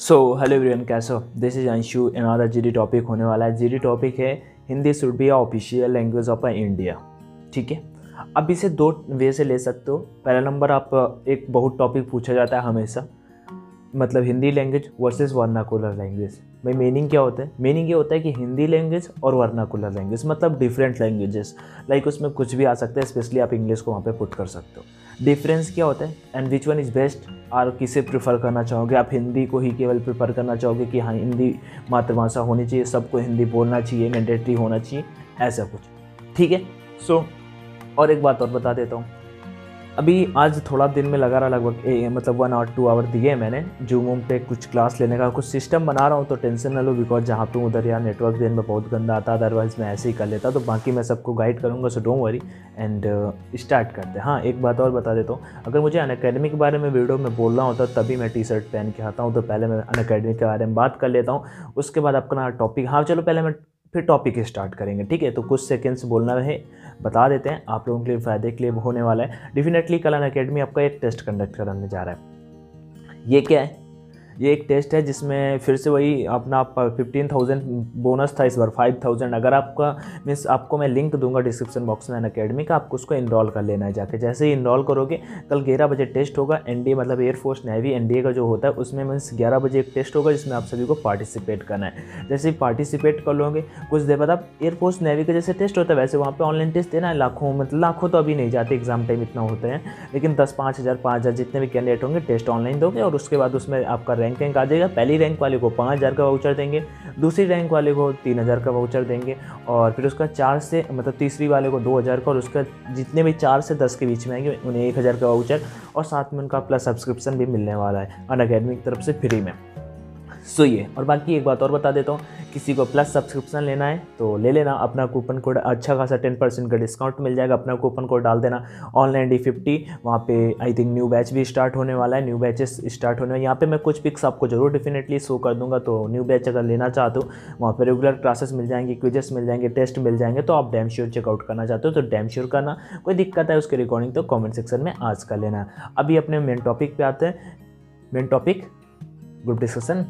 So hello everyone कैसे हो? This is Anshu another G topic होने वाला है। जीडी टॉपिक है Hindi should be official language of India ठीक है? अब इसे दो वे से ले सकते हो। पहला नंबर आप एक बहुत टॉपिक पूछा जाता है हमेशा। मतलब Hindi language versus vernacular language भाई मीनिंग क्या होता है? मीनिंग ये होता है कि हिंदी लैंग्वेज और वर्नाकुलर लैंग्वेज मतलब डिफरेंट लैंग्वेजेस लाइक उसमें कुछ भी आ सकता है स्पेशली आप इंग्लिश को वहाँ पे पुट कर सकते हो। डिफरेंस क्या होता है? And which one is best और किसे प्रेफर करना चाहोगे? आप हिंदी को ही केवल प्रेफर करना चाहोगे कि हाँ हिंदी मातृभाषा होनी चाहिए, सबको हिंदी बोलना चाहिए मैंडेटरी होना चाहिए, ऐसा कुछ। ठीक है? सो और एक बात और बता देता हूँ। अभी आज थोड़ा दिन में लगा रहा लगभग मतलब वन आवर टू आवर दिए मैंने। जूम वूम पे कुछ क्लास लेने का, कुछ सिस्टम बना रहा हूँ तो टेंशन ना लो बिकॉज़ जहाँ पे उधर यार नेटवर्क दिन में बहुत गंदा आता अदरवाइज़ मैं ऐसे ही कर लेता तो बाकी मैं सबको गाइड करूँगा so don't worry and start करते हैं। हाँ एक बात और बता देता हूँ। अगर मुझे अन के बारे में वीडियो में बोल रहा होता, तभी मैं टी शर्ट पहन के आता हूँ तो पहले मैं अन के बारे में बात कर लेता हूँ। उसके बाद अपना टॉपिक हाँ चलो पहले मैं फिर टॉपिक स्टार्ट करेंगे, ठीक है? तो कुछ सेकेंड्स बोलना रहे, बता देते हैं। आप लोगों के लिए फ़ायदे के लिए होने वाला है। डेफिनेटली कलन अकेडमी आपका एक टेस्ट कंडक्ट कराने जा रहा है। ये क्या है? ये एक टेस्ट है जिसमें फिर से वही अपना फिफ्टीन थाउज़ेंड बोनस था इस बार फाइव थाउज़ेंड अगर आपका मीन्स आपको मैं लिंक दूँगा डिस्क्रिप्शन बॉक्स में अकेडमी का, आपको उसको इनरोल कर लेना है जाके। जैसे ही इनरोल करोगे, कल ग्यारह बजे टेस्ट होगा एन मतलब एयरफोर्स नेवी एन का जो होता है, उसमें मीन्स ग्यारह बजे एक टेस्ट होगा, जिसमें आप सभी को पार्टिसिपेट करना है। जैसे ही पार्टिसिपेट कर लोगे, कुछ देर बाद आप एयरफोर्स नेवी का जैसे टेस्ट होता है, वैसे वहाँ पर ऑनलाइन टेस्ट देना है। लाखों मतलब लाखों तो अभी नहीं जाते एग्ज़ाम टाइम इतना होते हैं। लेकिन दस, पाँच हज़ार पाँच हज़ार जितने भी कैंडिडेट होंगे टेस्ट ऑनलाइन दोगे और उसके बाद उसमें आपका रैंक रैंक आ जाएगा, पहली रैंक वाले को पाँच हज़ार का वाउचर देंगे, दूसरी रैंक वाले को तीन हज़ार का वाउचर देंगे और फिर उसका चार से मतलब तीसरी वाले को दो हज़ार का और उसका जितने भी चार से दस के बीच में आएँगे, उन्हें एक हज़ार का वाउचर और साथ में उनका प्लस सब्सक्रिप्शन भी मिलने वाला है अन अकेडमी की तरफ़ से फ्री में। सो ये। और बाकी एक बात और बता देता हूँ, किसी को प्लस सब्सक्रिप्शन लेना है तो ले लेना अपना कूपन कोड अच्छा खासा टेन परसेंट का डिस्काउंट मिल जाएगा, अपना कूपन कोड डाल देना। ऑनलाइन डी फिफ्टी वहाँ पे आई थिंक न्यू बैच भी स्टार्ट होने वाला है न्यू बैचेस स्टार्ट होने वाले यहाँ पे मैं कुछ पिक्स आपको ज़रूर डेफिनेटली शो कर दूँगा तो न्यू बैच अगर लेना चाहते हो, वहाँ पर रेगुलर क्लासेस मिल जाएँगे क्विजेस मिल जाएँगे टेस्ट मिल जाएँगे तो आप डैम श्योर चेकआउट करना चाहते हो तो डैम श्योर करना। कोई दिक्कत है उसके रिकॉर्डिंग तो कॉमेंट सेक्शन में आज कर लेना। अभी अपने मेन टॉपिक पे आते हैं। मेन टॉपिक ग्रुप डिस्कशन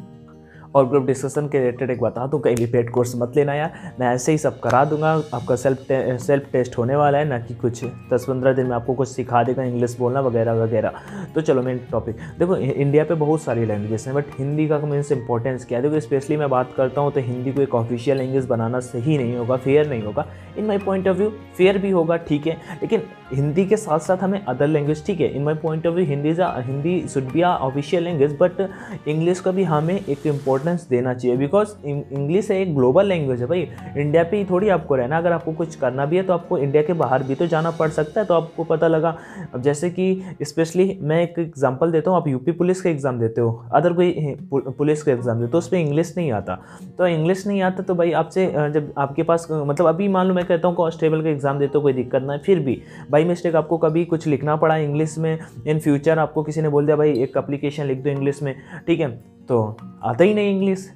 और ग्रुप डिस्कशन के रिलेटेड एक बता दूँ कहीं भी पेड कोर्स मत लेना यार। मैं ऐसे ही सब करा दूँगा। आपका सेल्फ टे, सेल्फ टेस्ट होने वाला है ना कि कुछ दस पंद्रह दिन में आपको कुछ सिखा देगा इंग्लिश बोलना वगैरह वगैरह। तो चलो मेन टॉपिक देखो इंडिया पे बहुत सारी लैंग्वेज हैं बट हिंदी का मीन्स इंपॉर्टेंस क्या है? देखो स्पेशली मैं बात करता हूँ तो हिंदी को एक ऑफिशियल लैंग्वेज बनाना सही नहीं होगा फेयर नहीं होगा। In my point of view fair भी होगा ठीक है। लेकिन हिंदी के साथ साथ हमें अदर लैंग्वेज ठीक है। In my point of view Hindi Hindi should be a official language but English का भी हमें एक इम्पोर्टेंस दे देना चाहिए। बिकॉज़ इंग्लिश एक ग्लोबल लैंग्वेज है भाई। इंडिया पे ही थोड़ी आपको रहना अगर आपको कुछ करना भी है तो आपको इंडिया के बाहर भी तो जाना पड़ सकता है। तो आपको पता लगा। अब जैसे कि स्पेशली मैं एक एग्ज़ाम्पल देता हूँ। आप यूपी पुलिस का एग्ज़ाम देते हो। अदर कोई पुलिस का एग्ज़ाम देते हो उसमें इंग्लिश नहीं आता। तो इंग्लिश नहीं आता तो भाई आपसे जब आपके पास मतलब अभी मान लो मैं कहता हूँ कॉन्स्टेबल का एग्ज़ाम देते हो, कोई दिक्कत ना फिर भी। बाई मिस्टेक आपको कभी कुछ लिखना पड़ा इंग्लिश में। इन फ्यूचर आपको किसी ने बोल दिया, भाई एक अप्लीकेशन लिख दो इंग्लिश में। ठीक है? तो आता ही नहीं इंग्लिश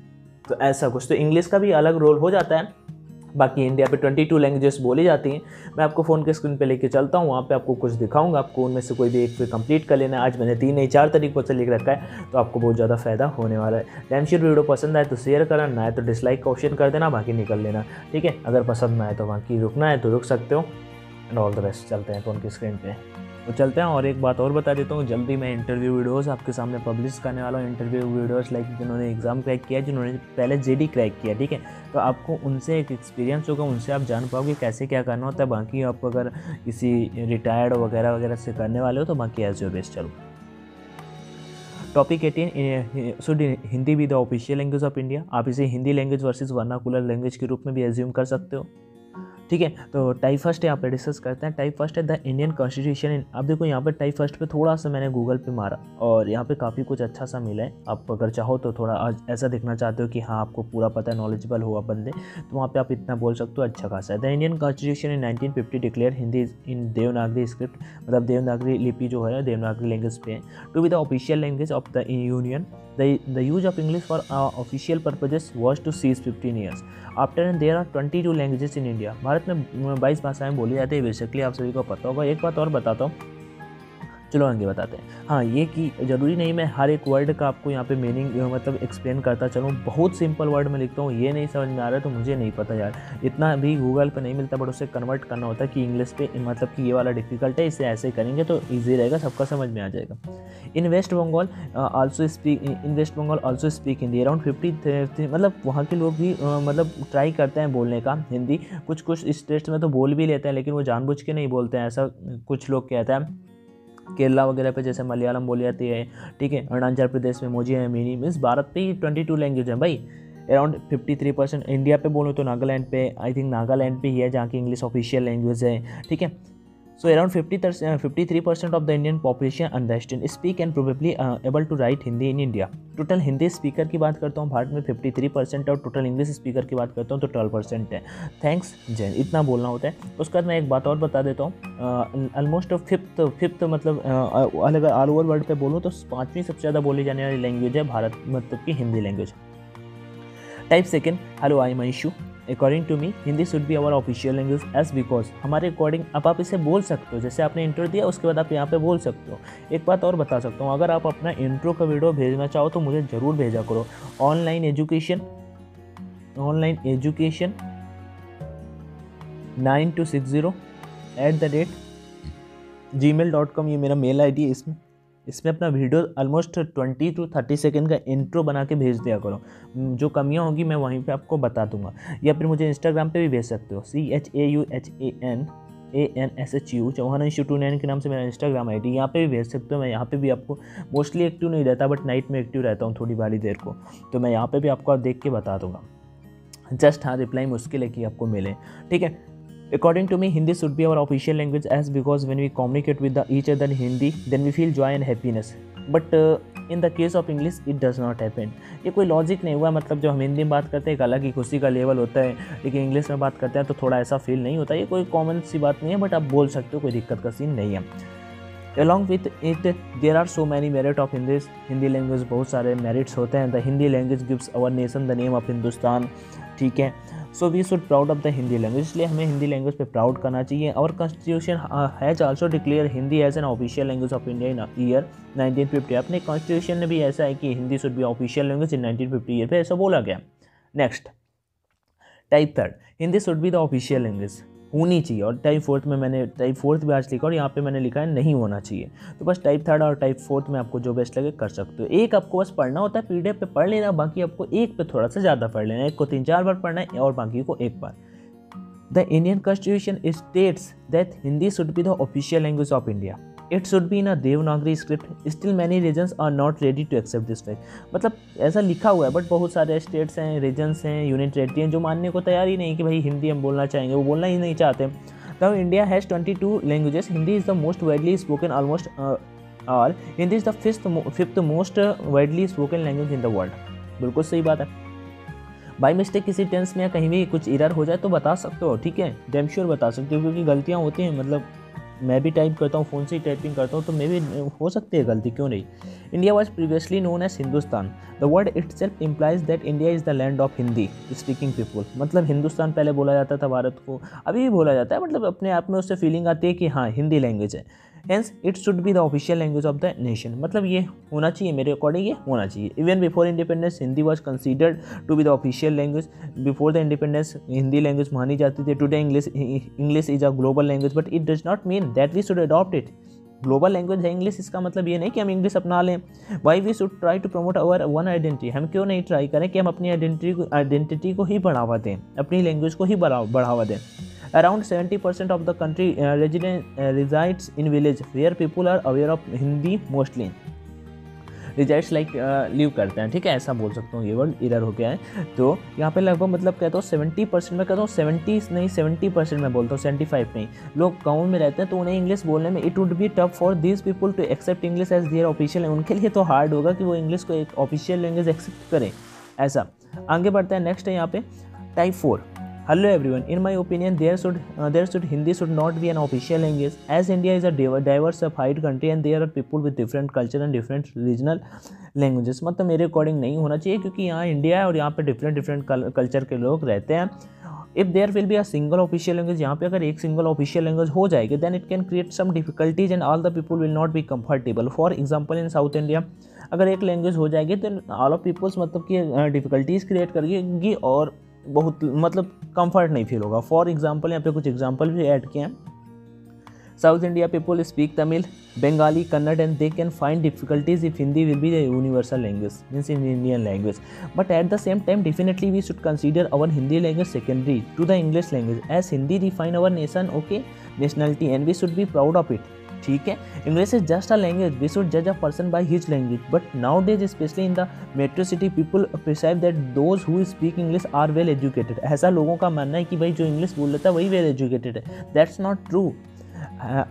तो ऐसा कुछ तो इंग्लिश का भी अलग रोल हो जाता है। बाकी इंडिया पे 22 लैंग्वेजेस बोली जाती हैं। मैं आपको फ़ोन के स्क्रीन पे लेके चलता हूँ, वहाँ पे आपको कुछ दिखाऊँगा। आपको उनमें से कोई भी एक पे कंप्लीट कर लेना आज मैंने तीन नहीं, चार तरीकों से लिख रखा है तो आपको बहुत ज़्यादा फ़ायदा होने वाला है। डैम वीडियो पसंद आए तो शेयर करना, ना तो डिसलाइक का ऑप्शन कर देना, बाकी निकल लेना। ठीक है? अगर पसंद ना आए तो बाकी रुकना है तो रुक सकते हो। एंड ऑल द बेस्ट चलते हैं फ़ोन की स्क्रीन पर तो चलते हैं और एक बात और बता देता हूँ। जल्दी मैं इंटरव्यू वीडियोस आपके सामने पब्लिश करने वाला हूँ। इंटरव्यू वीडियोस लाइक जिन्होंने एग्ज़ाम क्रैक किया, जिन्होंने पहले जेडी क्रैक किया, ठीक है? तो आपको उनसे एक एक्सपीरियंस होगा, उनसे आप जान पाओगे कैसे क्या करना होता है। बाकी आप अगर किसी रिटायर्ड वगैरह वगैरह से करने वाले हो तो बाकी एज योर बेस्ट चलो। Topic eighteen should Hindi be the official language of India आप इसे Hindi language versus vernacular language के रूप में भी एज्यूम कर सकते हो। ठीक है? तो टाइप फ़र्स्ट यहाँ पे डिस्कस करते हैं। टाइप फ़र्स्ट है द इंडियन कॉन्स्टिट्यूशन इन अब देखो यहाँ पे टाइप फ़र्स्ट पे थोड़ा सा मैंने गूगल पे मारा और यहाँ पे काफ़ी कुछ अच्छा सा मिला है। आप अगर चाहो तो थोड़ा ऐसा देखना चाहते हो कि हाँ आपको पूरा पता है नॉलेजेबल हुआ बंदे तो वहाँ पर आप इतना बोल सकते हो अच्छा खासा है। The Indian constitution in nineteen fifty declare Hindi in Devanagari script मतलब देवनागरी लिपि जो है देवनागरी लैंग्वेज पे है। To be the official language of the union the use of English for official purposes was to cease fifteen years after and there are twenty two languages in India Bharat में बाईस भाषाएँ बोली जाती है basically आप सभी को पता होगा। एक बात और बताता हूँ। चलो आगे बताते हैं। हाँ ये कि ज़रूरी नहीं मैं हर एक वर्ड का आपको यहाँ पे मीनिंग मतलब एक्सप्लेन करता चलूँ। बहुत सिंपल वर्ड में लिखता हूँ, ये नहीं समझ में आ रहा है तो मुझे नहीं पता यार। इतना भी गूगल पे नहीं मिलता बट उसे कन्वर्ट करना होता है कि इंग्लिश पे मतलब कि ये वाला डिफ़िकल्ट है, इसे ऐसे करेंगे तो ईजी रहेगा, सबका समझ में आ जाएगा। In West Bengal also speak in West Bengal also speak Hindi around fifty मतलब वहाँ के लोग भी मतलब ट्राई करते हैं बोलने का हिंदी। कुछ कुछ स्टेट्स में तो बोल भी लेते हैं, लेकिन वो जानबूझ के नहीं बोलते हैं, ऐसा कुछ लोग कहते हैं। केरला वगैरह पे, जैसे मलयालम बोली जाती है, ठीक है, अरुणाचल प्रदेश में मोजी है, मिनी मीन्स भारत पे ही ट्वेंटी टू लैंग्वेज है भाई। Around fifty three percent India पे बोलूँ तो नागालैंड पे आई थिंक नागालैंड पे ही है जहाँ की इंग्लिश ऑफिशियल लैंग्वेज है, ठीक है। So around 50 53% of the Indian population understand, speak and probably uh, able to write Hindi in India. Total Hindi speaker की बात करता हूँ भारत में 53 परसेंट और टोटल इंग्लिश स्पीकर की बात करता हूँ तो 12 परसेंट है। थैंक्स जैन इतना बोलना होता है। उसके बाद मैं एक बात और बता देता हूँ। ऑलमोस्ट फिफ्थ फिफ्थ मतलब अलग ऑल ओवर वर्ल्ड पे बोलूँ तो पाँचवीं सबसे ज़्यादा बोली जाने वाली लैंग्वेज है भारत मतलब की Hindi language type second hello I माइशू according to me Hindi should be our official language as because हमारे अकॉर्डिंग अब आप इसे बोल सकते हो, जैसे आपने इंट्रो दिया, उसके बाद आप यहाँ पे बोल सकते हो। एक बात और बता सकता हूँ, अगर आप अपना इंट्रो का वीडियो भेजना चाहो तो मुझे ज़रूर भेजा करो। Online education online education nine two six zero at the rate Gmail dot com ये मेरा मेल आई डी है इसमें। इसमें अपना video almost twenty two thirty second का इंट्रो बना के भेज दिया करो। जो कमियाँ होंगी मैं वहीं पे आपको बता दूँगा। या फिर मुझे इंस्टाग्राम पे भी भेज सकते हो। C H A U H A N A N S H U Chauhan Inshu two nine के नाम से मेरा इंस्टाग्राम आई डी यहाँ पर भी भेज सकते हो। मैं यहाँ पे भी आपको मोस्टली एक्टिव नहीं रहता बट नाइट में एक्टिव रहता हूँ थोड़ी बारी देर को। तो मैं यहाँ पर भी आपको देख के बता दूँगा। जस्ट हाँ रिप्लाई मुश्किल है कि आपको मिले। ठीक है? According to me, Hindi should be our official language as because when we communicate with the, each other in Hindi, then we feel joy and happiness. But uh, in the case of English it does not happen ये कोई logic नहीं हुआ मतलब जब हम हिंदी में बात करते हैं एक अलग ही खुशी का लेवल होता है लेकिन इंग्लिश में बात करते हैं तो थोड़ा ऐसा फील नहीं होता। ये कोई कॉमन सी बात नहीं है बट आप बोल सकते हो कोई दिक्कत का सीन नहीं है। Along with it there are so many merit of Hindi's Hindi language बहुत सारे मेरिट्स होते हैं। The Hindi language gives our nation the name of Hindustan ठीक है? So we should proud of the Hindi language इसलिए हमें Hindi language पे proud करना चाहिए। और constitution has also declare Hindi as an official language of India in year 1950 अपने constitution में भी ऐसा है कि Hindi should be official language in 1950 year पे ऐसा बोला गया। Next type third Hindi should be the official language होनी चाहिए और टाइप फोर्थ में मैंने टाइप फोर्थ भी आज लिखा और यहाँ पे मैंने लिखा है नहीं होना चाहिए। तो बस टाइप थर्ड और टाइप फोर्थ में आपको जो बेस्ट लगे कर सकते हो। एक आपको बस पढ़ना होता है पी पे पढ़ लेना, बाकी आपको एक पे थोड़ा सा ज़्यादा पढ़ लेना एक को तीन चार बार पढ़ना है और बाकी को एक बार। The Indian constitution states that Hindi should be the official language of India it should be in a Devanagari script still many reasons are not ready to accept this fact मतलब ऐसा लिखा हुआ है बट बहुत सारे states हैं regions हैं unit territory हैं जो मानने को तैयार ही नहीं कि भाई हिंदी हम बोलना चाहेंगे वो बोलना ही नहीं चाहते। Now India has 22 languages. Hindi is the most widely spoken almost uh, all. Hindi is the fifth, fifth most widely spoken language in the world बिल्कुल सही बात है। बाई मिस्टेक किसी टेंस में या कहीं भी कुछ इरर हो जाए तो बता सकते हो ठीक है? डेम श्योर बता सकते हो क्योंकि गलतियाँ होती हैं मतलब मैं भी टाइप करता हूँ फ़ोन से ही टाइपिंग करता हूँ तो मे भी हो सकती है गलती, क्यों नहीं? India was previously known as Hindustan the word itself implies that India is the land of Hindi speaking people मतलब हिंदुस्तान पहले बोला जाता था भारत को, अभी भी बोला जाता है मतलब अपने आप में उससे फीलिंग आती है कि हाँ हिंदी लैंग्वेज है। Hence it should be the official language of the nation मतलब ये होना चाहिए, मेरे अकॉर्डिंग ये होना चाहिए। Even before independence Hindi was considered to be the official language before the independence Hindi language मानी जाती थी। Today English English is a global language but it does not mean that we should adopt it global language है English इसका मतलब ये नहीं कि हम इंग्लिश अपना लें। Why we should try to promote our one identity हम क्यों नहीं ट्राई करें कि हम अपनी आइडेंटिटी को आइडेंटिटी को ही बढ़ावा दें? अपनी लैंग्वेज को ही बढ़ावा दें? Around 70% of the country uh, resident uh, resides in village where people are aware of Hindi mostly. Result like leave करते हैं ठीक है? ऐसा बोल सकता हूँ ये वर्ड इधर हो गया है। तो यहाँ पे लगभग मतलब कहता हूँ सेवेंटी परसेंट में कहता हूँ सेवेंटी नहीं सेवेंटी परसेंट में बोलता हूँ सेवेंटी फाइव नहीं लोग गाँव में रहते हैं तो उन्हें इंग्लिश बोलने में it would be tough for this people to accept English as their official उनके लिए तो हार्ड होगा कि वो इंग्लिश को एक ऑफिशियल लैंग्वेज एक्सेप्ट करें ऐसा। आगे बढ़ते हैं नेक्स्ट है यहाँ पे type four Hello everyone. In my opinion, there should uh, there should Hindi should not be an official language as India is a diversified country and there are people with different culture and different regional languages. मतलब मेरे according नहीं होना चाहिए क्योंकि यहाँ India है और यहाँ पे डिफरेंट डिफरेंट कल्चर के लोग रहते हैं if there will be a single official language यहाँ पे अगर एक सिंगल ऑफिशियल लैंग्वेज हो जाएगी then it can create some difficulties and all the people will not be comfortable for example in South India अगर एक लैंग्वेज हो जाएगी तो ऑल ऑफ़ पीपल्स मतलब कि डिफिकल्टीज क्रिएट करेगी और बहुत मतलब कंफर्ट नहीं फील होगा। फॉर एग्जांपल यहाँ पे कुछ एग्जांपल भी ऐड किए हैं। South India people speak Tamil Bengali Kannada and they can find difficulties if Hindi will be the universal language means in Indian language but at the same time definitely we should consider our Hindi language secondary to the English language as Hindi define our nation okay nationality and we should be proud of it ठीक है। English is just a language we should जज a person by his language. But nowadays specially in the metro city people perceive that those who speak English are well educated ऐसा लोगों का मानना है कि भाई जो इंग्लिश बोल लेता है, वही वेल एजुकेटेड है। That's not true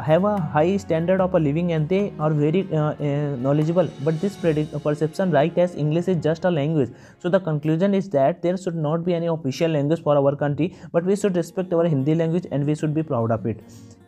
have a high standard of a living and they are very knowledgeable but this perception right as English is just a language so the conclusion is that there should not be any official language for our country but we should respect our Hindi language and we should be proud of it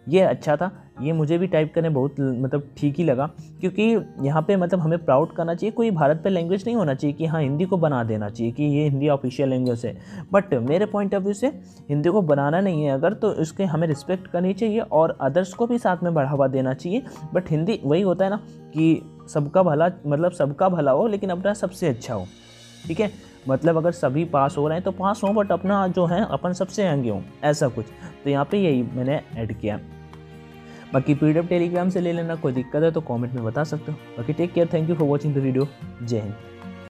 ये अच्छा था। ये मुझे भी type करने बहुत मतलब ठीक ही लगा। क्योंकि यहाँ पे मतलब हमें प्राउड करना चाहिए, कोई भारत पे लैंग्वेज नहीं होना चाहिए कि हाँ हिंदी को बना देना चाहिए कि ये हिंदी ऑफिशियल लैंग्वेज है। बट मेरे पॉइंट ऑफ़ व्यू से हिंदी को बनाना नहीं है अगर तो इसके हमें रिस्पेक्ट करनी चाहिए और अदर्स को भी साथ में बढ़ावा देना चाहिए। बट हिंदी वही होता है ना कि सबका भला मतलब सबका भला हो, लेकिन अपना सबसे अच्छा हो। ठीक है? मतलब अगर सभी पास हो रहे हैं तो पास हों बट अपना जो है, अपन सबसे आगे हों। ऐसा कुछ। तो यहाँ पे यही मैंने ऐड किया। बाकी पी टेलीग्राम से ले लेना, कोई दिक्कत है तो कमेंट में बता सकते हो। बाकी take care thank you for watching the video जय हिंद।